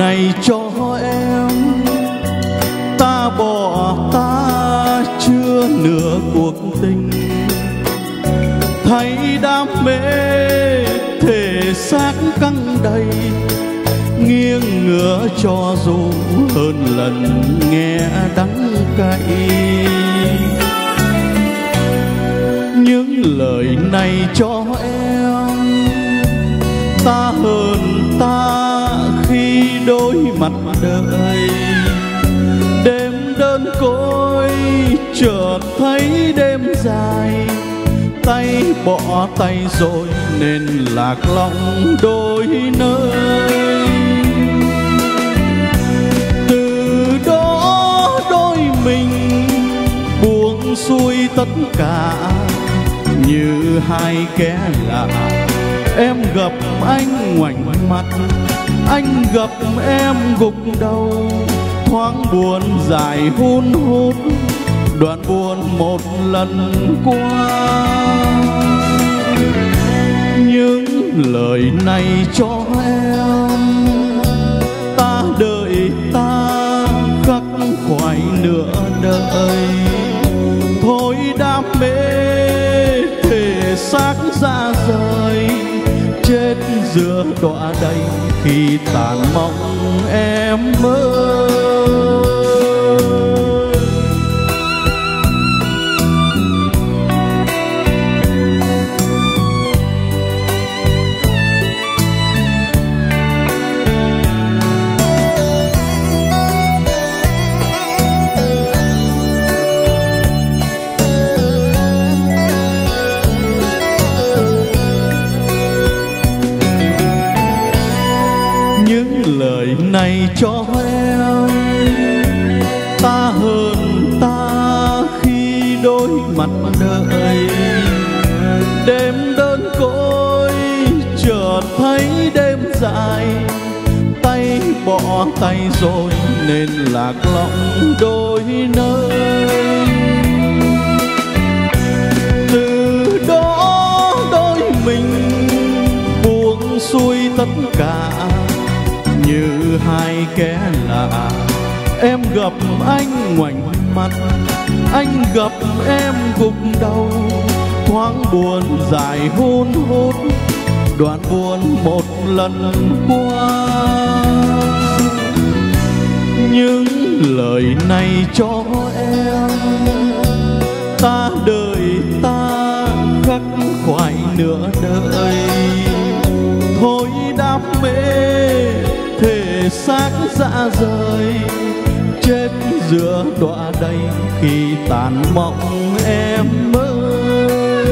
này cho em. Ta bỏ ta chưa nửa cuộc tình. Thấy đam mê thể xác căng đầy, nghiêng ngửa cho dù hơn lần nghe đắng cay. Những lời này cho em, ta hơn ta đôi mặt đời đêm đơn côi, chợt thấy đêm dài. Tay bỏ tay rồi nên lạc lòng đôi nơi. Từ đó đôi mình buông xuôi tất cả. Như hai kẻ lạ, em gặp anh ngoảnh mặt anh gặp em gục đầu. Thoáng buồn dài hun hút. Đoạn buồn một lần qua. Những lời này cho em. Ta đợi ta khắc khoải nửa đời. Thôi đam mê thể xác ra rời. Chết giữa đọa đây khi tàn mong em mơ những lời này cho em ta hơn ta khi đôi mặt đời đêm đơn côi, chợt thấy đêm dài. Tay bỏ tay rồi nên lạc lõng đôi nơi. Từ đó đôi mình buông xuôi tất cả như hai kẻ lạ. Em gặp anh ngoảnh mặt, anh gặp em gục đầu. Thoáng buồn dài hôn hút đoạn buồn một lần qua. Những lời này cho em, ta đời ta khắc khoải nửa đời. Thôi đam mê để xác dạ rời. Chết giữa đọa đây khi tàn mộng em ơi.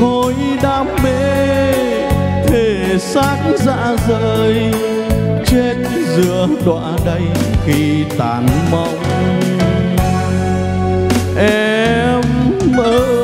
Hối đam mê thể xác dạ rời. Chết giữa đọa đây khi tàn mộng em ơi.